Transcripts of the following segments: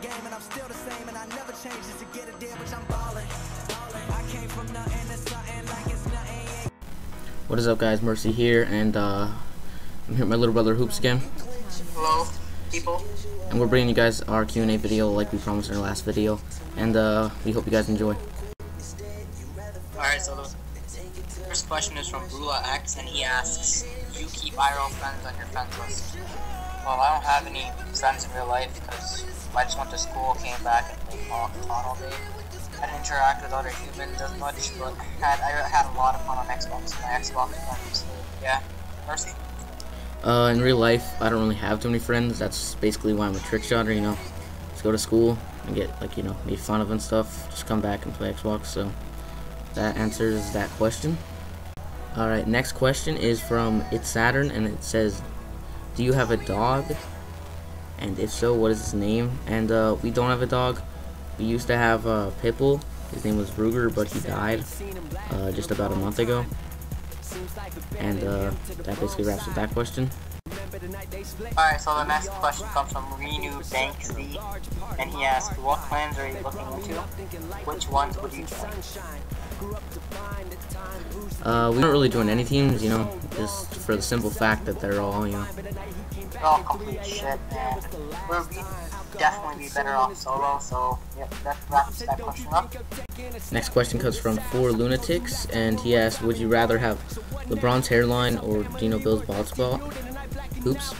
game and I'm still the same and I never change just to get a deal, which I'm ballin'. I came from nothing to something like it's nothing. What is up, guys? Mercy here, and uh, I'm here with my little brother Hoops again, Hello, people. and we're bringing you guys our Q&A video like we promised in our last video, and uh, we hope you guys enjoy. Alright, so the first question is from Brula X, and he asks, Do you keep IRL friends on your friends list? Well, I don't have any friends in real life because I just went to school, came back, and played of all day. I didn't interact with other humans as much, but had, I had a lot of fun on Xbox, my Xbox friends. So, yeah, Mercy. Uh, in real life, I don't really have too many friends. That's basically why I'm a trick shotter. You know, just go to school and get like you know made fun of and stuff. Just come back and play Xbox. So that answers that question. All right, next question is from It's Saturn, and it says, "Do you have a dog? And if so, what is his name?" And uh, we don't have a dog. We used to have pit bull. His name was Ruger, but he died uh, just about a month ago. And uh, that basically wraps up that question. Alright, so the next question comes from Renu Banksy, and he asks, What plans are you looking into? Which ones would you join? Uh, we aren't really doing any teams, you know, just for the simple fact that they're all, you know. They're all complete shit, and we'll be, definitely be better off solo, so yep, that wraps that question up. Next question comes from Four Lunatics, and he asks, would you rather have LeBron's hairline or Dino Bill's bald spot? Oops.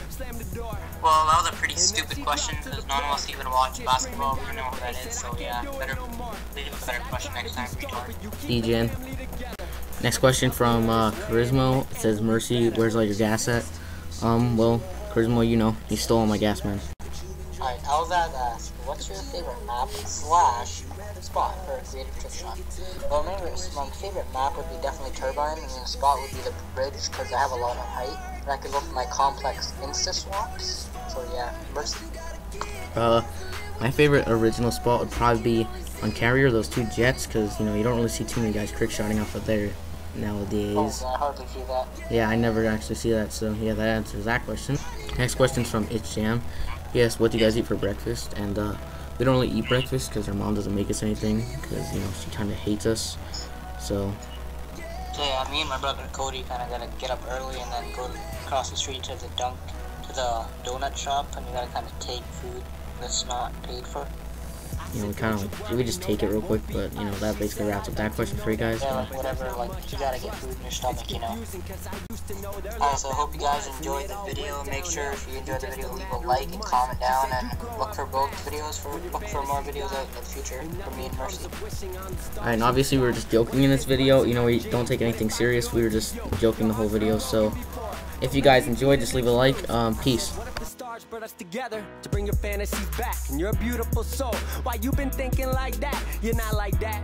Well, that was a pretty stupid question, because none of us even watch basketball, we don't know what that is, so yeah, better leave a better question next time, retard. DJN. Next question from uh, Charismo. It says, Mercy, where's all your gas at? Um, well, Charismo, you know, he stole all my gas, man. Alright, I was at ask, what's your favorite map slash spot for a creative trick shot? Well, maybe my favorite map would be definitely Turbine, and the spot would be the bridge because I have a lot of height, and I can go for my complex insta swaps. So yeah, Mercy. Uh, my favorite original spot would probably be on carrier, those two jets, because, you know, you don't really see too many guys trick shotting off of there nowadays. Oh, I hardly see that. Yeah, I never actually see that, so yeah, that answers that question. Next question's from Itch Jam. Yes, what do you guys eat for breakfast? And uh, we don't really eat breakfast because our mom doesn't make us anything because, you know, she kind of hates us. So, yeah, me and my brother Cody kind of gotta get up early and then go across the street to the dunk, to the donut shop, and you gotta kind of take food that's not paid for. You know, we kind of like, we just take it real quick, but, you know, that basically wraps up that question for you guys. Yeah, like whatever, like you gotta get food in your stomach, you know. Alright, so I hope you guys enjoyed the video. Make sure if you enjoyed the video, leave a like and comment down, and look for both videos for look for more videos out in the future from me and Mercy. Alright, and obviously we were just joking in this video. You know, we don't take anything serious. We were just joking the whole video. So, if you guys enjoyed, just leave a like. Um, peace. Brought us together to bring your fantasies back? And you're a beautiful soul. Why you been thinking like that? You're not like that.